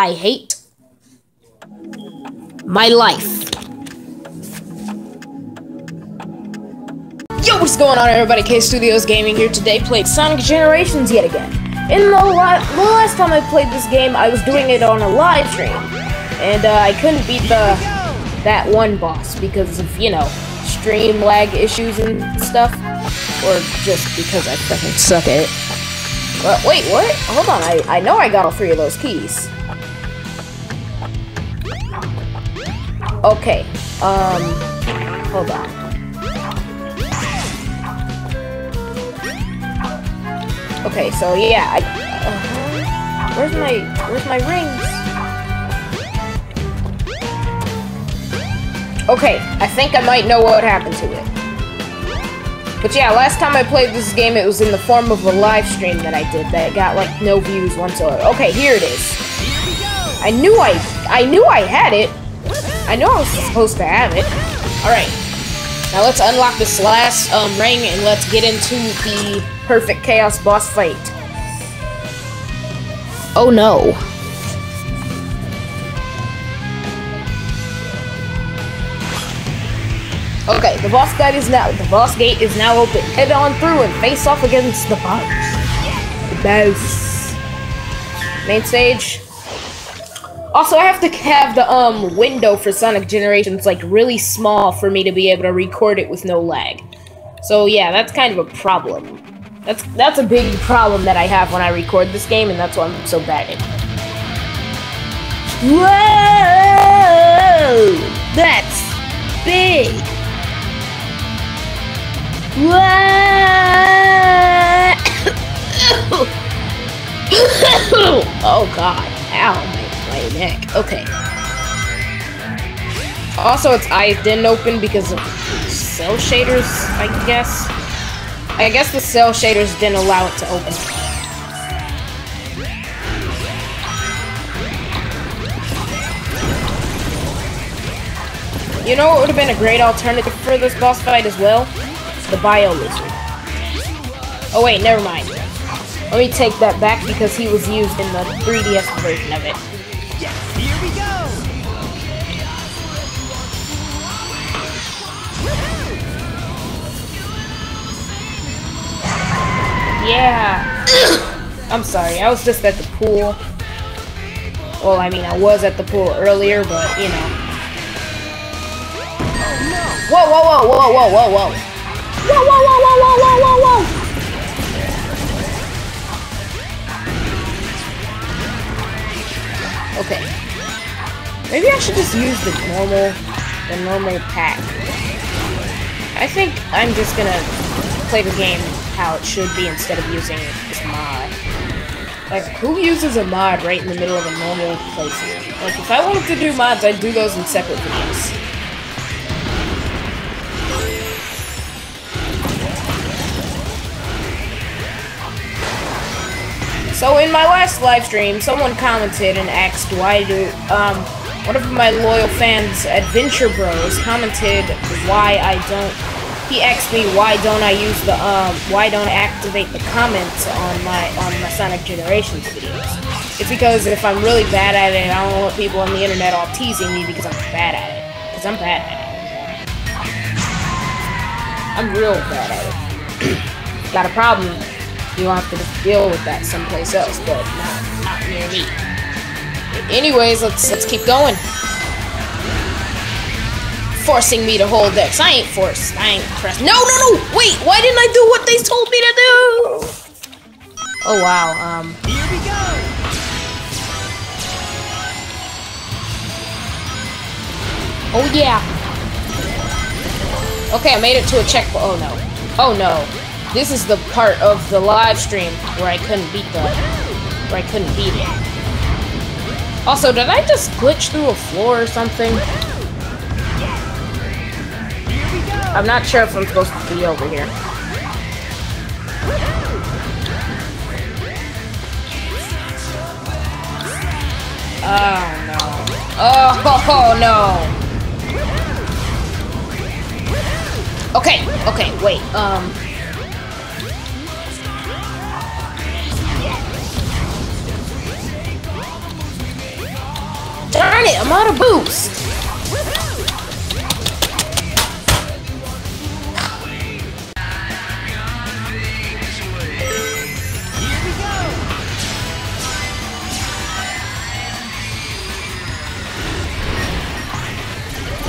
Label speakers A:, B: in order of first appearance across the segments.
A: I hate my life. Yo, what's going on, everybody? K Studios Gaming here today. Played Sonic Generations yet again. In the, la the last time I played this game, I was doing it on a live stream, and uh, I couldn't beat the that one boss because of you know stream lag issues and stuff, or just because I fucking suck at it. But wait, what? Hold on, I I know I got all three of those keys. Okay, um, hold on. Okay, so yeah, I, uh, where's my, where's my rings? Okay, I think I might know what happened to it. But yeah, last time I played this game, it was in the form of a live stream that I did that got like no views whatsoever. Okay, here it is. I knew I, I knew I had it. I know I was supposed to have it. Alright. Now let's unlock this last um, ring and let's get into the perfect chaos boss fight. Oh no. Okay, the boss gate is now the boss gate is now open. Head on through and face off against the boss. The boss. Main stage. Also, I have to have the um window for Sonic Generations like really small for me to be able to record it with no lag. So yeah, that's kind of a problem. That's that's a big problem that I have when I record this game, and that's why I'm so bad at it. Whoa! That's big. Whoa! oh God! Ow, neck. Okay. Also, its eyes didn't open because of cel shaders, I guess. I guess the cel shaders didn't allow it to open. You know what would have been a great alternative for this boss fight as well? The Bio Lizard. Oh wait, never mind. Let me take that back because he was used in the 3DS version of it. Yeah. I'm sorry, I was just at the pool. Well, I mean, I was at the pool earlier, but, you know. Whoa, whoa, whoa, whoa, whoa, whoa, whoa. Whoa, whoa, whoa, whoa, whoa, whoa, whoa, whoa. Okay. Maybe I should just use the normal, the normal pack. I think I'm just gonna play the game how it should be instead of using this mod. Like, who uses a mod right in the middle of a normal playthrough? Like, if I wanted to do mods, I'd do those in separate videos. So in my last live stream, someone commented and asked why do, um, one of my loyal fans, Adventure Bros, commented why I don't he asked me why don't I use the um why don't I activate the comments on my on my Sonic Generations videos. It's because if I'm really bad at it, I don't want people on the internet all teasing me because I'm bad at it. Because I'm bad at it. I'm real bad at it. Got a problem, you'll have to deal with that someplace else, but not not near me. Anyways, let's let's keep going forcing me to hold X. I ain't forced. I ain't pressed. No, no, no! Wait, why didn't I do what they told me to do? Oh, wow. Um.
B: Here we go!
A: Oh, yeah. Okay, I made it to a checkpoint. Oh, no. Oh, no. This is the part of the live stream where I couldn't beat the... Where I couldn't beat it. Also, did I just glitch through a floor or something? I'm not sure if I'm supposed to be over here. Oh no. Oh, no. Okay, okay, wait. Um darn it, I'm out of boost.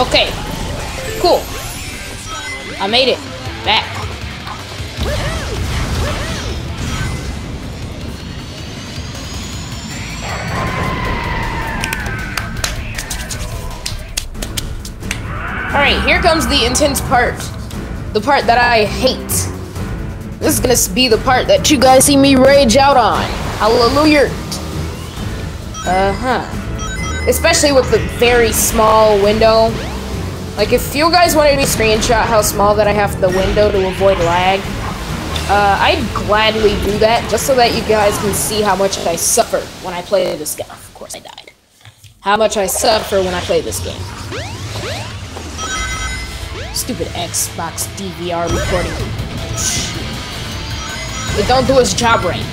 A: Okay, cool. I made it back. Alright, here comes the intense part. The part that I hate. This is gonna be the part that you guys see me rage out on. Hallelujah. Uh-huh. Especially with the very small window. Like, if you guys wanted me to screenshot how small that I have the window to avoid lag, uh, I'd gladly do that, just so that you guys can see how much I suffer when I play this game. Of course I died. How much I suffer when I play this game. Stupid Xbox DVR recording. It don't do its job right.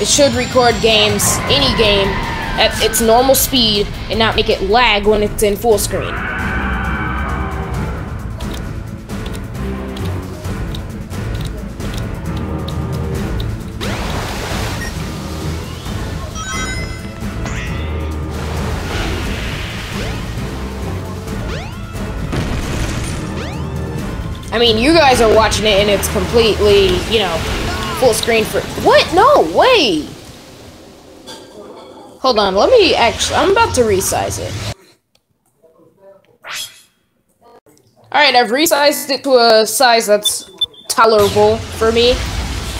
A: It should record games, any game, at its normal speed and not make it lag when it's in full screen. Mean, you guys are watching it and it's completely, you know, full screen for. What? No, wait! Hold on, let me actually. I'm about to resize it. Alright, I've resized it to a size that's tolerable for me.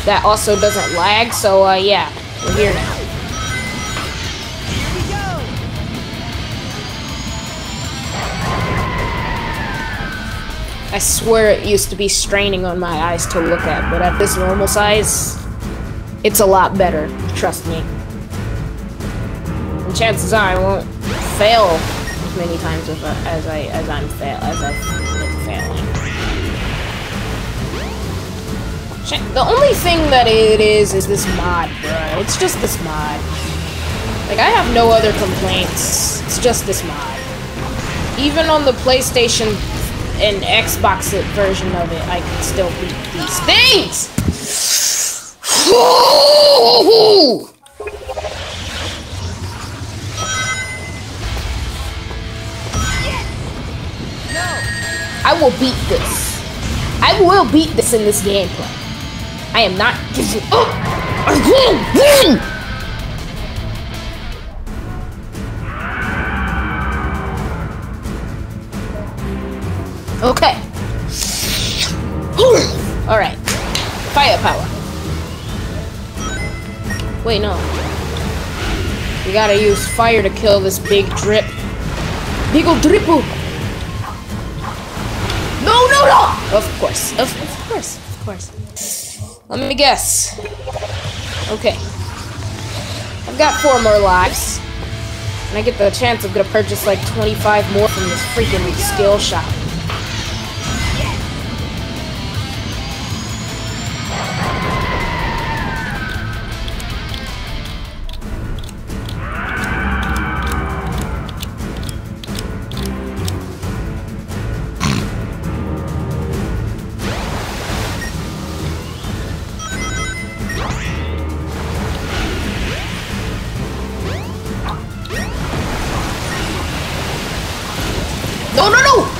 A: That also doesn't lag, so uh, yeah, we're here now. I swear it used to be straining on my eyes to look at, but at this normal size, it's a lot better. Trust me. And chances are I won't fail as many times as, I- as I as I'm fail as I've been failing. The only thing that it is is this mod, bruh. It's just this mod. Like I have no other complaints. It's just this mod. Even on the PlayStation and Xbox version of it, I can still beat these things. I will beat this. I will beat this in this gameplay. I am not giving up. I will win. Okay. Alright. Firepower. Wait, no. We gotta use fire to kill this big drip. Big ol' dripple! Oh. No, no, no! Of course, of, of course, of course. Let me guess. Okay. I've got four more lives. And I get the chance of gonna purchase like 25 more from this freaking skill shop.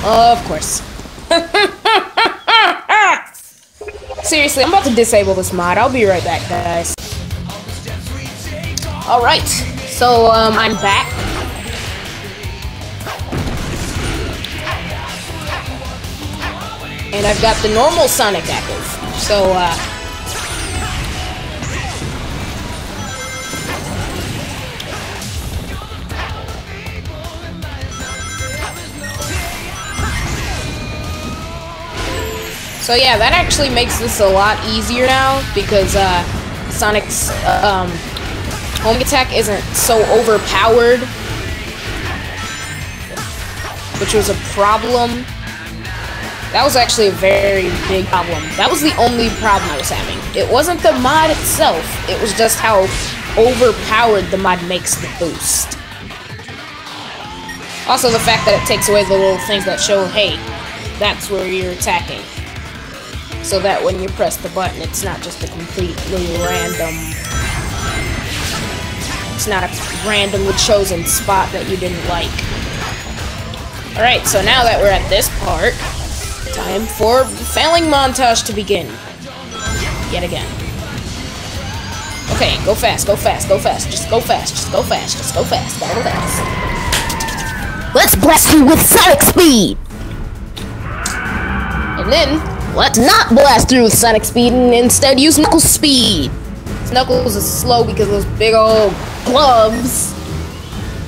A: Of course. Seriously, I'm about to disable this mod. I'll be right back, guys. Alright, so, um, I'm back. And I've got the normal Sonic active. So, uh... So yeah, that actually makes this a lot easier now because uh, Sonic's uh, um, home attack isn't so overpowered, which was a problem. That was actually a very big problem. That was the only problem I was having. It wasn't the mod itself, it was just how overpowered the mod makes the boost. Also, the fact that it takes away the little things that show, hey, that's where you're attacking. So that when you press the button, it's not just a completely random. It's not a randomly chosen spot that you didn't like. Alright, so now that we're at this part, time for the failing montage to begin. Yet again. Okay, go fast, go fast, go fast, just go fast, just go fast, just go fast, go fast.
C: Let's blast you with sonic speed!
A: And then,
C: Let's not blast through with sonic speed and instead use Knuckles speed!
A: Knuckles is slow because of those big old gloves.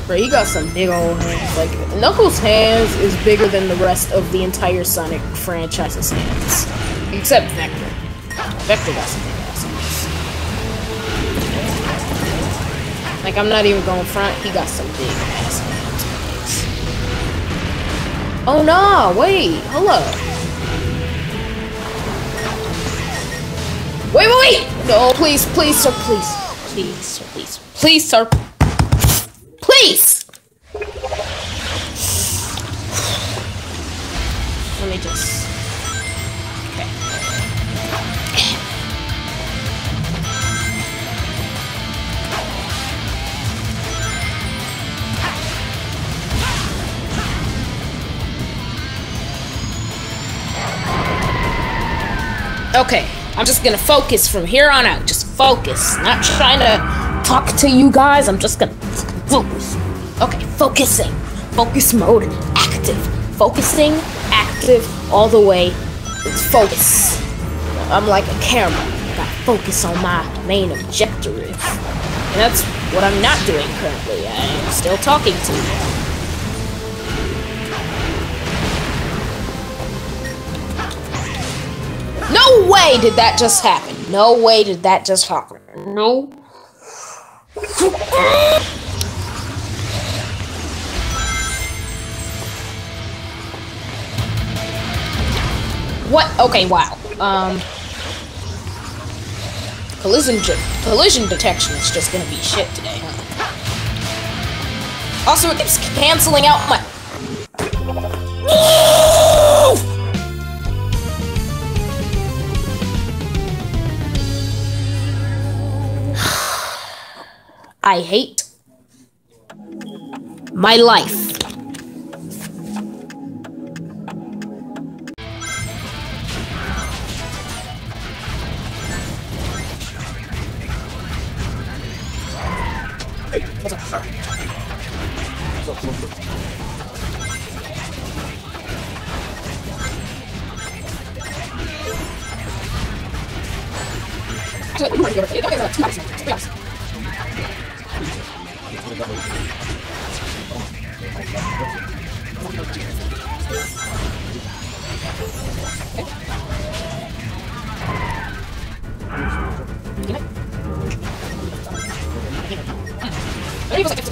A: Bro, he got some big old hands. Like, Knuckles' hands is bigger than the rest of the entire Sonic franchise's hands. Except Vector. Vector got some big ass hands. Like, I'm not even going front, he got some big ass hands. Oh no, wait, hold Wait, wait, wait! No, please, please, sir, please. Please, sir, please. Please, sir. Please! Let me just. Okay. Okay, I'm just gonna focus from here on out. Just focus. Not trying to talk to you guys. I'm just gonna focus. Okay, focusing. Focus mode active. Focusing, active, all the way. It's focus. I'm like a camera. Focus on my main objective. And that's what I'm not doing currently. I'm still talking to you. No way did that just happen. No way did that just happen. No. What? Okay, wow. Um. Collision, collision detection is just gonna be shit today, huh? Also, it keeps canceling out my. I hate my life.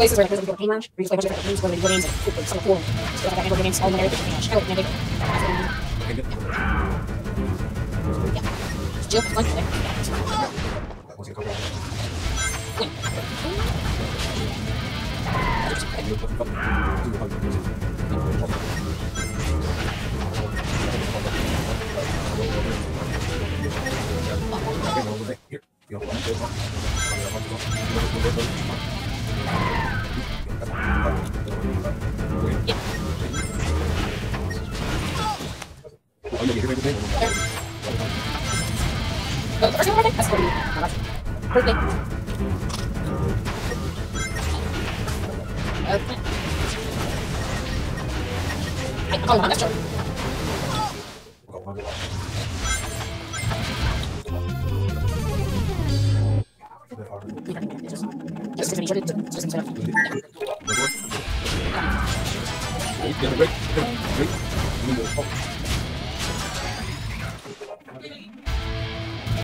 A: Places where there's a game lounge, where you play a bunch of different games, whether video games and some cool. So like that Android games, all in there, different games. I like Magic. Yeah. It's chill, it's fun. Perfect. Just,